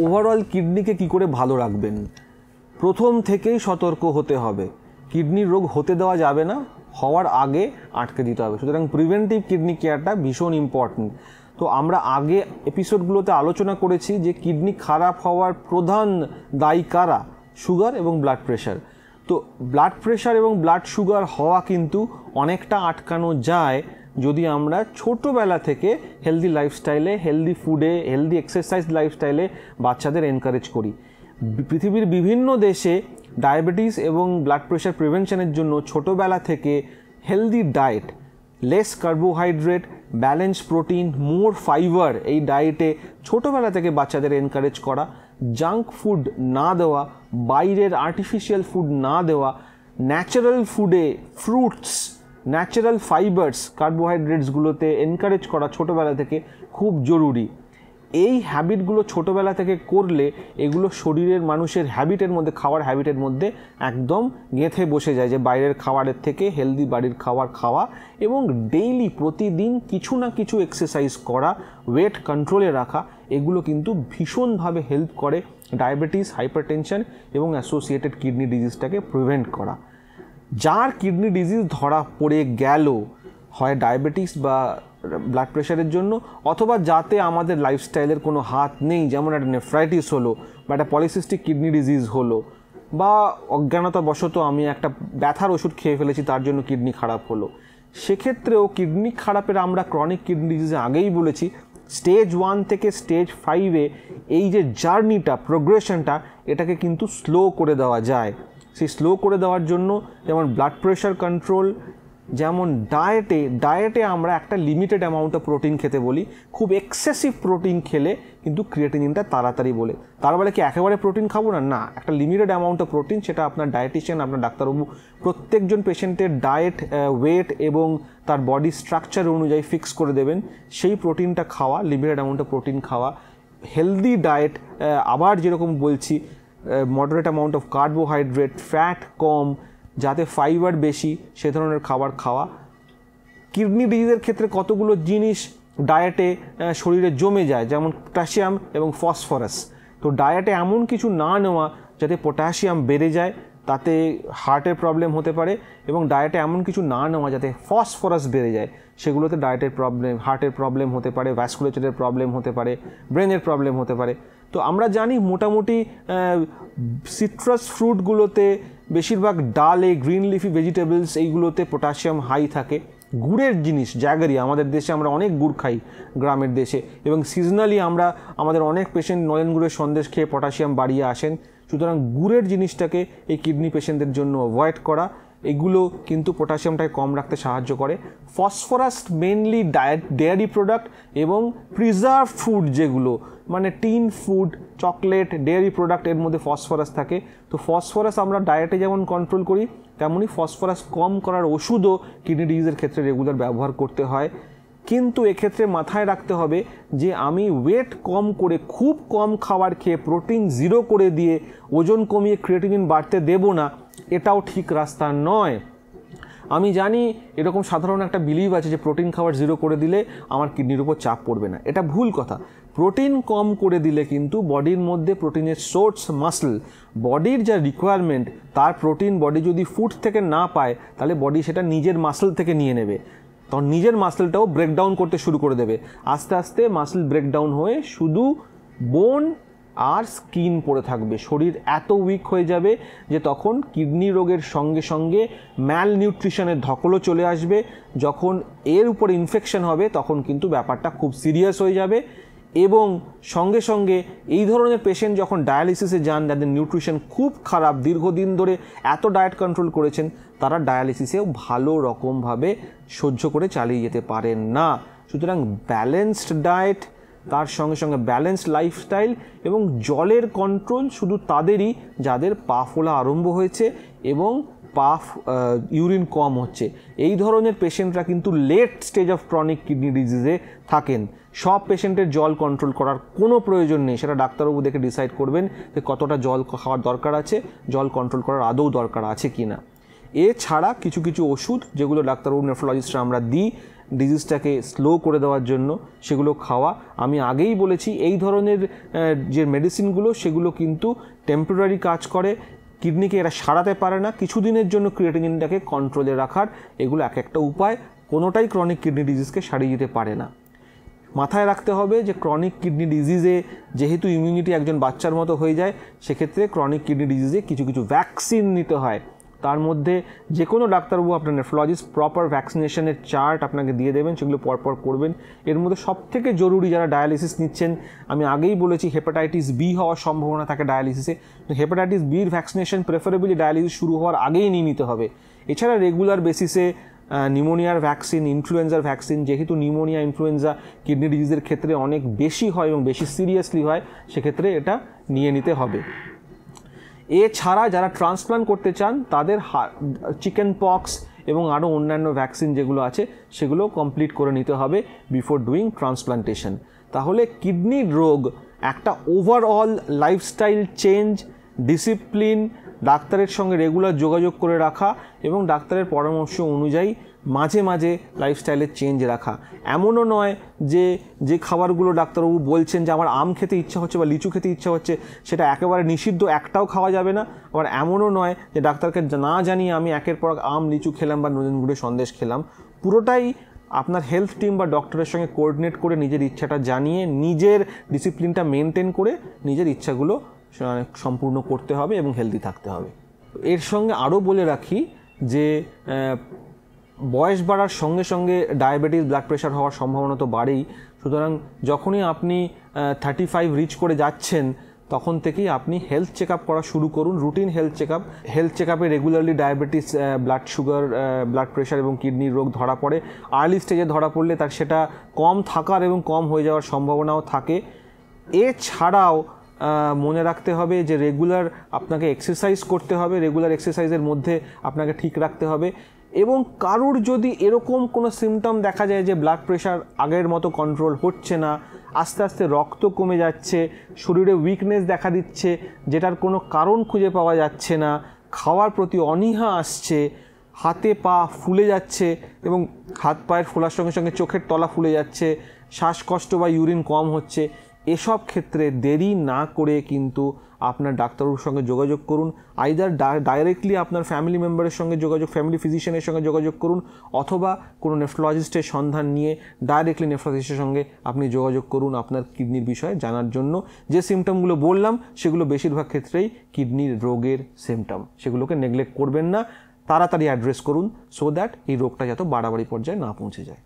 Overall কিডনিকে কি করে ভালো রাখবেন? প্রথম থেকেই সতর্ক হতে হবে। কিডনির রোগ হতে দেওয়া যাবে না, হওয়ার আগে আটকে দিতে হবে। সুতরাং প্রিভেন্টিভ কিডনি কেয়ারটা ভীষণ ইম্পর্ট্যান্ট তো আমরা আগে এপিসোডগুলোতে আলোচনা করেছি যে কিডনি খারাপ হওয়ার প্রধান দায়ী কারা? সুগার এবং ব্লাড প্রেশার তো ব্লাড প্রেশার এবং ব্লাড সুগার হওয়া কিন্তু অনেকটা আটকানো যায় যদি আমরা ছোটোবেলা থেকে হেলদি লাইফস্টাইলে হেলদি ফুডে হেলদি এক্সারসাইজ লাইফস্টাইলে বাচ্চাদের এনকারেজ করি। পৃথিবীর বিভিন্ন দেশে ডায়াবেটিস এবং ব্লাড প্রেশার প্রিভেনশনের জন্য ছোটোবেলা থেকে healthy diet less carbohydrate balance protein more fibre এই ডায়েটে ছোটোবেলা থেকে বাচ্চাদের এনকারেজ করা। জাঙ্ক ফুড না দেওয়া, বাইরের আর্টিফিশিয়াল ফুড না দেওয়া ন্যাচারাল ফুডে ফ্রুটস ন্যাচারাল ফাইবার্স কার্বোহাইড্রেটসগুলোতে এনকারেজ করা ছোটোবেলা থেকে খুব জরুরি। এই হ্যাবিটগুলো ছোটোবেলা থেকে করলে এগুলো শরীরের মানুষের হ্যাবিটের মধ্যে, খাওয়ার হ্যাবিটের মধ্যে একদম গেঁথে বসে যায় যে বাইরের খাবারের থেকে হেলদি বাড়ির খাবার খাওয়া এবং ডেইলি প্রতিদিন কিছু না কিছু এক্সারসাইজ করা ওয়েট কন্ট্রোলে রাখা, এগুলো কিন্তু ভীষণভাবে হেল্প করে ডায়াবেটিস হাইপারটেনশন এবং অ্যাসোসিয়েটেড কিডনি ডিজিজটাকে প্রিভেন্ট করা। যার কিডনি ডিজিজ ধরা পড়ে গেল, হয় ডায়াবেটিস বা ব্লাড প্রেশারের জন্য, অথবা যাতে আমাদের লাইফস্টাইলের কোনো হাত নেই, যেমন একটা নেফ্রাইটিস হলো, বা একটা পলিসিস্টিক কিডনি ডিজিজ হলো, বা অজ্ঞানতাবশত আমি একটা ব্যথার ওষুধ খেয়ে ফেলেছি, তার জন্য কিডনি খারাপ হলো। সেক্ষেত্রেও কিডনি খারাপের আমরা ক্রনিক কিডনি ডিজিজে আগেই বলেছি স্টেজ ওয়ান থেকে স্টেজ ফাইভে এই যে জার্নিটা প্রোগ্রেশনটা এটাকে কিন্তু স্লো করে দেওয়া যায়। সেই স্লো করে দেওয়ার জন্য যেমন ব্লাড প্রেশার কন্ট্রোল যেমন ডায়েটে ডায়েটে আমরা একটা লিমিটেড অ্যামাউন্ট অফ প্রোটিন খেতে বলি। খুব এক্সেসিভ প্রোটিন খেলে কিন্তু ক্রিয়েটিনিনটা তাড়াতাড়ি বলে। তার বলে কি একেবারে প্রোটিন খাব না? না, একটা লিমিটেড অ্যামাউন্ট অফ প্রোটিন সেটা আপনার ডায়েটিশিয়ান আপনার ডাক্তারবাবু প্রত্যেকজন পেশেন্টের ডায়েট ওয়েট এবং তার বডি স্ট্রাকচার অনুযায়ী ফিক্স করে দেবেন। সেই প্রোটিনটা খাওয়া লিমিটেড অ্যামাউন্ট অফ প্রোটিন খাওয়া। হেলদি ডায়েট আবার যেরকম বলছি moderate amount of carbohydrate fat কম, যাতে ফাইবার বেশি, সে ধরনের খাবার খাওয়া। কিডনি ডিজিজের ক্ষেত্রে কতগুলো জিনিস ডায়েটে শরীরে জমে যায়, যেমন পটাশিয়াম এবং ফসফরাস তো ডায়েটে এমন কিছু না নেওয়া, যাতে পটাশিয়াম বেড়ে যায় তাতে হার্টের প্রবলেম হতে পারে এবং ডায়েটে এমন কিছু না নেওয়া যাতে ফসফরাস বেড়ে যায়, সেগুলোতে ডায়েটের প্রবলেম হার্টের প্রবলেম হতে পারে ভ্যাসকুলেচারের প্রবলেম হতে পারে ব্রেনের প্রবলেম হতে পারে। তো আমরা জানি মোটামুটি সিট্রাস ফ্রুটগুলোতে বেশিরভাগ ডালে গ্রিন লিফি ভেজিটেবলস এইগুলোতে পটাশিয়াম হাই থাকে। গুড়ের জিনিস জ্যাগারি আমাদের দেশে আমরা অনেক গুড় খাই গ্রামের দেশে এবং সিজনালি আমরা, আমাদের অনেক পেশেন্ট নলেন গুড়ের সন্দেশ খেয়ে পটাশিয়াম বাড়িয়ে আসেন। সুতরাং গুড়ের জিনিসটাকে এই কিডনি পেশেন্টদের জন্য অ্যাভয়েড করা, এগুলো কিন্তু পটাশিয়ামটাকে কম রাখতে সাহায্য করে। Phosphorus mainly diet dairy product এবং প্রিজার্ভ ফুড যেগুলো মানে টিন ফুড চকলেট ডেয়ারি প্রোডাক্টের মধ্যে ফসফরাস থাকে। তো ফসফরাস আমরা ডায়েটে যেমন কন্ট্রোল করি, তেমনই ফসফরাস কম করার ওষুধও কিডনি ডিজিজের ক্ষেত্রে রেগুলার ব্যবহার করতে হয়। কিন্তু এক্ষেত্রে মাথায় রাখতে হবে যে আমি ওয়েট কম করে খুব কম খাবার খেয়ে প্রোটিন জিরো করে দিয়ে ওজন কমিয়ে ক্রিয়েটিনিন বাড়তে দেব না, এটাও ঠিক রাস্তা নয়। আমি জানি এরকম সাধারণ একটা বিলিভ আছে যে প্রোটিন খাবার জিরো করে দিলে আমার কিডনির উপর চাপ পড়বে না। এটা ভুল কথা। প্রোটিন কম করে দিলে কিন্তু বডির মধ্যে প্রোটিনের সোর্স মাসল বডির যা রিকোয়ারমেন্ট তার প্রোটিন বডি যদি ফুড থেকে না পায়, তাহলে বডি সেটা নিজের মাসল থেকে নিয়ে নেবে। তখন নিজের মাসলটাও ব্রেকডাউন করতে শুরু করে দেবে। আস্তে আস্তে মাসেল ব্রেকডাউন হয়ে শুধু বোন আর স্কিন পড়ে থাকবে। শরীর এত উইক হয়ে যাবে যে তখন কিডনি রোগের সঙ্গে সঙ্গে ম্যাল নিউট্রিশনের ধকলও চলে আসবে। যখন এর উপর ইনফেকশন হবে, তখন কিন্তু ব্যাপারটা খুব সিরিয়াস হয়ে যাবে এবং সঙ্গে সঙ্গে এই ধরনের পেশেন্ট যখন ডায়ালিসিসে যান, যাদের নিউট্রিশন খুব খারাপ, দীর্ঘদিন ধরে এত ডায়েট কন্ট্রোল করেছেন তারা ডায়ালিসিসেও ভালো রকমভাবে সহ্য করে চালিয়ে যেতে পারেন না। সুতরাং ব্যালেন্সড ডায়েট তার সঙ্গে সঙ্গে ব্যালেন্স লাইফস্টাইল এবং জলের কন্ট্রোল শুধু তাদেরই, যাদের পা ফোলা আরম্ভ হয়েছে এবং পা ইউরিন কম হচ্ছে। এই ধরনের পেশেন্টরা কিন্তু late stage of chronic kidney ডিজিজে থাকেন। সব পেশেন্টের জল কন্ট্রোল করার কোনো প্রয়োজন নেই। সেটা ডাক্তারবাবু দেখে ডিসাইড করবেন যে কতটা জল খাওয়ার দরকার আছে, জল কন্ট্রোল করার আদৌ দরকার আছে কি না এছাড়া কিছু কিছু ওষুধ যেগুলো ডাক্তারবাবু নেফ্রোলজিস্টরা আমরা দিই ডিজিজটাকে স্লো করে দেওয়ার জন্য, সেগুলো খাওয়া। আমি আগেই বলেছি, এই ধরনের যে মেডিসিনগুলো সেগুলো কিন্তু টেম্পোরারি কাজ করে। কিডনিকে এরা সারাতে পারে না। কিছুদিনের জন্য ক্রিয়েটিনিনটাকে কন্ট্রোলে রাখার এগুলো এক একটা উপায়। কোনোটাই ক্রনিক কিডনি ডিজিজকে সারিয়ে দিতে পারে না। মাথায় রাখতে হবে যে ক্রনিক কিডনি ডিজিজে যেহেতু ইমিউনিটি একজন বাচ্চার মতো হয়ে যায়, সেক্ষেত্রে ক্রনিক কিডনি ডিজিজে কিছু কিছু ভ্যাকসিন নিতে হয়। তার মধ্যে যে কোনো ডাক্তারবাবু আপনার নেফ্রোলজিস্ট প্রপার ভ্যাকসিনেশনের চার্ট আপনাকে দিয়ে দেবেন, সেগুলো পরপর করবেন। এর মধ্যে সবথেকে জরুরি যারা ডায়ালিসিস নিচ্ছেন, আমি আগেই বলেছি হেপাটাইটিস বি হওয়ার সম্ভাবনা থাকে ডায়ালিসিসে হেপাটাইটিস বির ভ্যাকসিনেশন প্রেফারেবলি ডায়ালিসিস শুরু হওয়ার আগেই নিয়ে নিতে হবে। এছাড়া রেগুলার বেসিসে নিউমোনিয়ার ভ্যাকসিন ইনফ্লুয়েঞ্জার ভ্যাকসিন যেহেতু নিউমোনিয়া ইনফ্লুয়েঞ্জা কিডনি ডিজিজের ক্ষেত্রে অনেক বেশি হয় এবং বেশি সিরিয়াসলি হয়, সেক্ষেত্রে এটা নিয়ে নিতে হবে। এছাড়া যারা ট্রান্সপ্লান্ট করতে চান, তাদের চিকেন পক্স এবং আরও অন্যান্য ভ্যাকসিন যেগুলো আছে, সেগুলো কমপ্লিট করে নিতে হবে বিফোর ডুইং ট্রান্সপ্লান্টেশন। তাহলে কিডনির রোগ, একটা ওভারঅল লাইফস্টাইল চেঞ্জ, ডিসিপ্লিন ডাক্তারের সঙ্গে রেগুলার যোগাযোগ করে রাখা এবং ডাক্তারের পরামর্শ অনুযায়ী মাঝে মাঝে লাইফস্টাইলের চেঞ্জ রাখা। এমনও নয় যে যে খাবারগুলো ডাক্তারবাবু বলছেন যে, আমার আম খেতে ইচ্ছা হচ্ছে বা লিচু খেতে ইচ্ছা হচ্ছে, সেটা একেবারে নিষিদ্ধ, একটাও খাওয়া যাবে না। আবার এমনও নয় যে, ডাক্তারকে না জানিয়ে আমি একের পর আম, লিচু খেলাম বা নতুন গুড়ে সন্দেশ খেলাম। পুরোটাই আপনার হেলথ টিম বা ডক্টরের সঙ্গে কোঅর্ডিনেট করে নিজের ইচ্ছাটা জানিয়ে নিজের ডিসিপ্লিনটা মেনটেন করে নিজের ইচ্ছাগুলো সম্পূর্ণ করতে হবে এবং হেলদি থাকতে হবে। এর সঙ্গে আরও বলে রাখি যে বয়স বাড়ার সঙ্গে সঙ্গে ডায়াবেটিস ব্লাড প্রেশার হওয়ার সম্ভাবনা তো বাড়েই। সুতরাং যখনই আপনি থার্টি ফাইভ রিচ করে যাচ্ছেন, তখন থেকেই আপনি হেলথ চেক আপ করা শুরু করুন। Routine health check up health check আপে regularly diabetes blood sugar blood pressure এবং কিডনির রোগ ধরা পড়ে। আর্লি স্টেজে ধরা পড়লে তার সেটা কম থাকার এবং কম হয়ে যাওয়ার সম্ভাবনাও থাকে। এছাড়াও মনে রাখতে হবে যে রেগুলার আপনাকে এক্সারসাইজ করতে হবে রেগুলার এক্সারসাইজের মধ্যে আপনাকে ঠিক রাখতে হবে। এবং কারুর যদি এরকম কোনো সিমটম দেখা যায় যে ব্লাড প্রেশার আগের মতো কন্ট্রোল হচ্ছে না, আস্তে আস্তে রক্ত কমে যাচ্ছে, শরীরে উইকনেস দেখা দিচ্ছে, যেটার কোনো কারণ খুঁজে পাওয়া যাচ্ছে না, খাওয়ার প্রতি অনীহা আসছে, হাতে পা ফুলে যাচ্ছে এবং হাত পায়ের ফোলার সঙ্গে সঙ্গে চোখের তলা ফুলে যাচ্ছে, শ্বাসকষ্ট বা ইউরিন কম হচ্ছে এসব ক্ষেত্রে দেরি না করে কিন্তু আপনার ডাক্তারবাবুর সঙ্গে যোগাযোগ করুন। আইদার ডাইরেক্টলি আপনার ফ্যামিলি মেম্বারের সঙ্গে যোগাযোগ ফ্যামিলি ফিজিশিয়ানের সঙ্গে যোগাযোগ করুন, অথবা কোনো নেফ্রোলজিস্টের সন্ধান নিয়ে ডাইরেক্টলি নেফ্রোলজিস্টের সঙ্গে আপনি যোগাযোগ করুন আপনার কিডনির বিষয়ে জানার জন্য। যে সিমটমগুলো বললাম, সেগুলো বেশিরভাগ ক্ষেত্রেই কিডনির রোগের সিমটম সেগুলোকে নেগলেক্ট করবেন না। তাড়াতাড়ি অ্যাড্রেস করুন সো দ্যাট এই রোগটা যাতে বাড়াবাড়ি পর্যায়ে না পৌঁছে যায়।